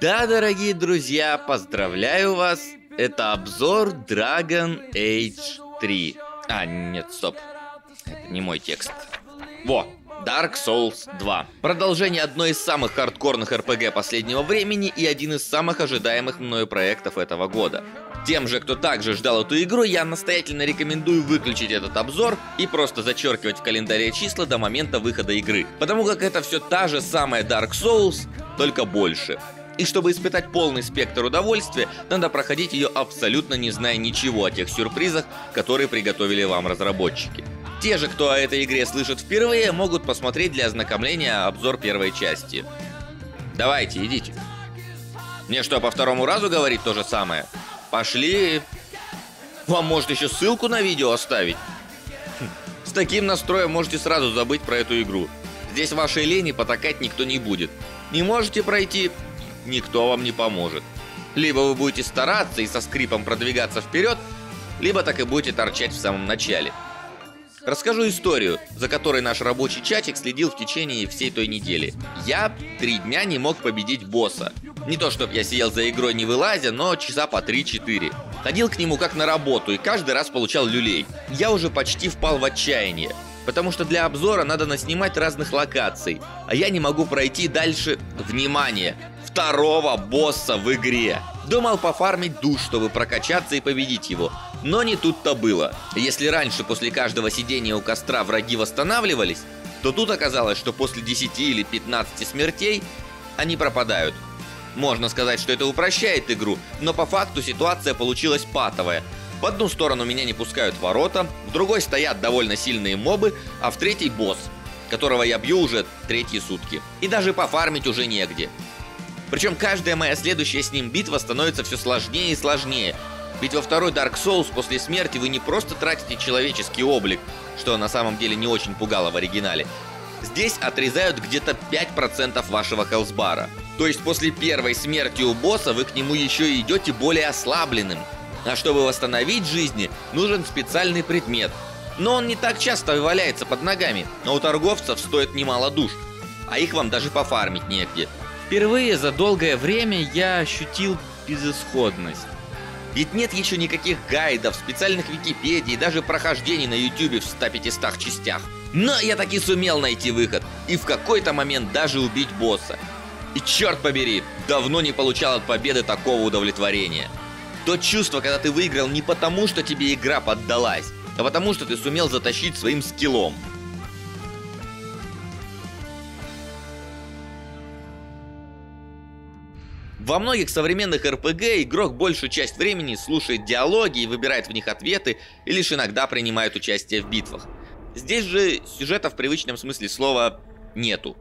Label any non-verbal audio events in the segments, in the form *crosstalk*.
Да, дорогие друзья, поздравляю вас. Это обзор Dragon Age 3. А, нет, стоп. Это не мой текст. Во, Dark Souls 2. Продолжение одной из самых хардкорных RPG последнего времени и один из самых ожидаемых мною проектов этого года. Тем же, кто также ждал эту игру, я настоятельно рекомендую выключить этот обзор и просто зачеркивать в календаре числа до момента выхода игры. Потому как это все та же самая Dark Souls, только больше. И чтобы испытать полный спектр удовольствия, надо проходить ее абсолютно не зная ничего о тех сюрпризах, которые приготовили вам разработчики. Те же, кто о этой игре слышит впервые, могут посмотреть для ознакомления обзор первой части. Давайте, идите. Мне что, по второму разу говорить то же самое? Пошли. Вам может еще ссылку на видео оставить? Хм. С таким настроем можете сразу забыть про эту игру. Здесь вашей лени потакать никто не будет. Не можете пройти, никто вам не поможет. Либо вы будете стараться и со скрипом продвигаться вперед, либо так и будете торчать в самом начале. Расскажу историю, за которой наш рабочий чатик следил в течение всей той недели. Я три дня не мог победить босса. Не то, чтобы я сидел за игрой не вылазя, но часа по 3-4. Ходил к нему как на работу и каждый раз получал люлей. Я уже почти впал в отчаяние. Потому что для обзора надо наснимать разных локаций. А я не могу пройти дальше, внимание, второго босса в игре. Думал пофармить душ, чтобы прокачаться и победить его. Но не тут-то было. Если раньше после каждого сидения у костра враги восстанавливались, то тут оказалось, что после 10 или 15 смертей они пропадают. Можно сказать, что это упрощает игру, но по факту ситуация получилась патовая. В одну сторону меня не пускают ворота, в другой стоят довольно сильные мобы, а в третий босс, которого я бью уже третьи сутки. И даже пофармить уже негде. Причем каждая моя следующая с ним битва становится все сложнее и сложнее, ведь во второй Dark Souls после смерти вы не просто тратите человеческий облик, что на самом деле не очень пугало в оригинале. Здесь отрезают где-то 5% вашего хелсбара. То есть после первой смерти у босса вы к нему еще и идете более ослабленным. А чтобы восстановить жизни, нужен специальный предмет. Но он не так часто валяется под ногами, но у торговцев стоит немало душ. А их вам даже пофармить негде. Впервые за долгое время я ощутил безысходность. Ведь нет еще никаких гайдов, специальных википедий, даже прохождений на ютюбе в 100-500 частях. Но я таки сумел найти выход, и в какой-то момент даже убить босса. И черт побери, давно не получал от победы такого удовлетворения. То чувство, когда ты выиграл не потому, что тебе игра поддалась, а потому, что ты сумел затащить своим скиллом. Во многих современных РПГ игрок большую часть времени слушает диалоги и выбирает в них ответы, и лишь иногда принимает участие в битвах. Здесь же сюжета в привычном смысле слова нету.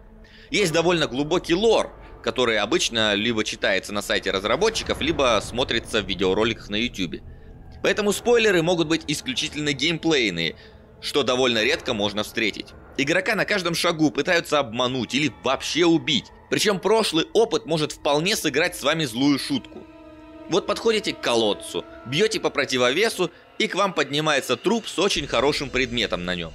Есть довольно глубокий лор, который обычно либо читается на сайте разработчиков, либо смотрится в видеороликах на YouTube. Поэтому спойлеры могут быть исключительно геймплейные, что довольно редко можно встретить. Игрока на каждом шагу пытаются обмануть или вообще убить. Причем прошлый опыт может вполне сыграть с вами злую шутку. Вот подходите к колодцу, бьете по противовесу, и к вам поднимается труп с очень хорошим предметом на нем.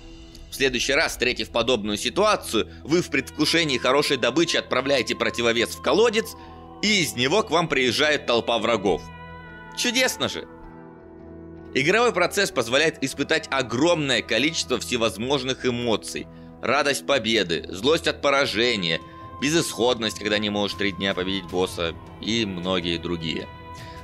В следующий раз, встретив подобную ситуацию, вы в предвкушении хорошей добычи отправляете противовес в колодец, и из него к вам приезжает толпа врагов. Чудесно же! Игровой процесс позволяет испытать огромное количество всевозможных эмоций. Радость победы, злость от поражения – безысходность, когда не можешь три дня победить босса и многие другие.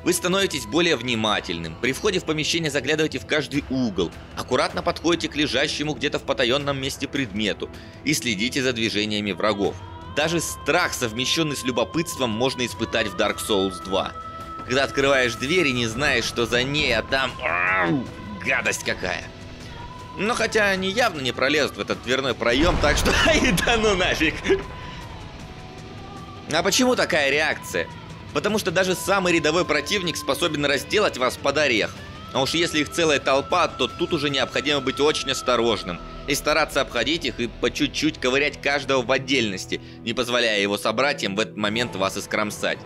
Вы становитесь более внимательным, при входе в помещение заглядываете в каждый угол, аккуратно подходите к лежащему где-то в потаенном месте предмету и следите за движениями врагов. Даже страх, совмещенный с любопытством, можно испытать в Dark Souls 2. Когда открываешь дверь и не знаешь, что за ней, а там... Гадость какая! Но хотя они явно не пролезут в этот дверной проем, так что... *laughs* Ай, да ну нафиг! А почему такая реакция? Потому что даже самый рядовой противник способен разделать вас под орех. А уж если их целая толпа, то тут уже необходимо быть очень осторожным и стараться обходить их и по чуть-чуть ковырять каждого в отдельности, не позволяя его собратьям в этот момент вас искромсать.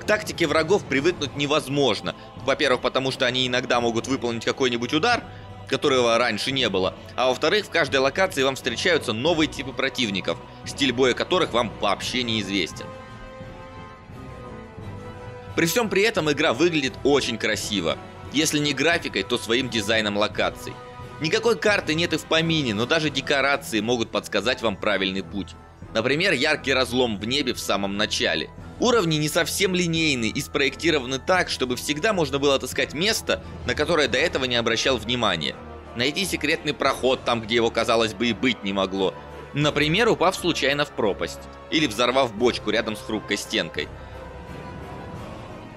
К тактике врагов привыкнуть невозможно. Во-первых, потому что они иногда могут выполнить какой-нибудь удар, которого раньше не было. А во-вторых, в каждой локации вам встречаются новые типы противников, стиль боя которых вам вообще неизвестен. При всем при этом игра выглядит очень красиво. Если не графикой, то своим дизайном локаций. Никакой карты нет и в помине, но даже декорации могут подсказать вам правильный путь. Например, яркий разлом в небе в самом начале. Уровни не совсем линейны и спроектированы так, чтобы всегда можно было отыскать место, на которое до этого не обращал внимания. Найти секретный проход там, где его, казалось бы, и быть не могло. Например, упав случайно в пропасть. Или взорвав бочку рядом с хрупкой стенкой.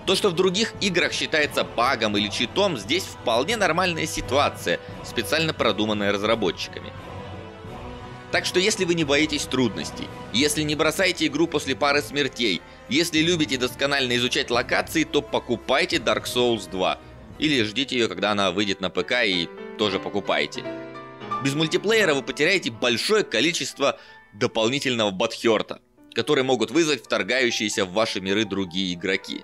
То, что в других играх считается багом или читом, здесь вполне нормальная ситуация, специально продуманная разработчиками. Так что если вы не боитесь трудностей, если не бросаете игру после пары смертей, если любите досконально изучать локации, то покупайте Dark Souls 2. Или ждите ее, когда она выйдет на ПК и тоже покупайте. Без мультиплеера вы потеряете большое количество дополнительного батхерта, которые могут вызвать вторгающиеся в ваши миры другие игроки.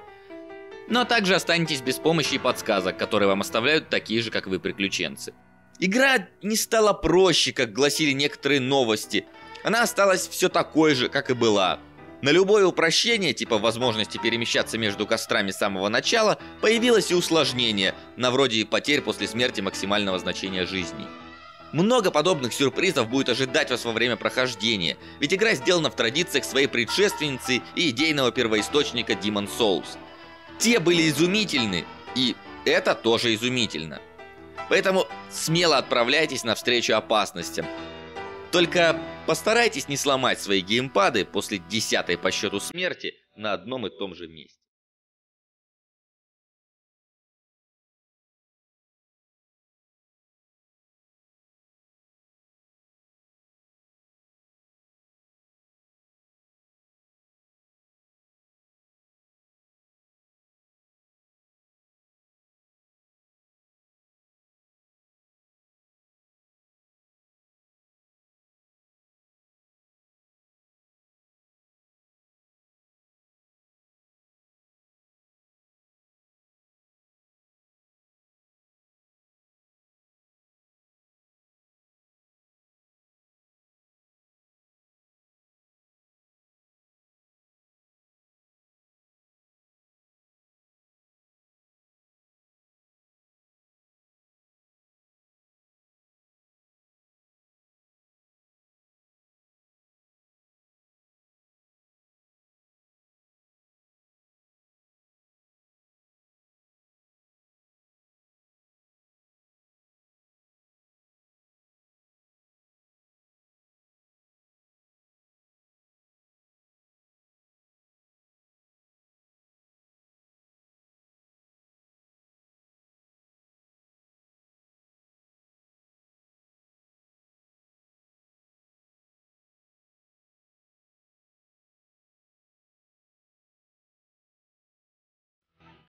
Но также останетесь без помощи и подсказок, которые вам оставляют такие же, как вы, приключенцы. Игра не стала проще, как гласили некоторые новости. Она осталась все такой же, как и была. На любое упрощение, типа возможности перемещаться между кострами с самого начала, появилось и усложнение, на вроде потерь после смерти максимального значения жизни. Много подобных сюрпризов будет ожидать вас во время прохождения, ведь игра сделана в традициях своей предшественницы и идейного первоисточника Demon Souls – те были изумительны, и это тоже изумительно. Поэтому смело отправляйтесь навстречу опасностям. Только постарайтесь не сломать свои геймпады после десятой по счету смерти на одном и том же месте.